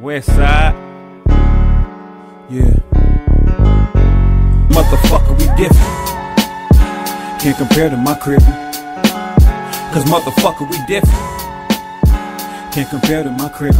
West side. Yeah. Motherfucker, we different. Can't compare to my crib. Cause motherfucker, we different. Can't compare to my crib.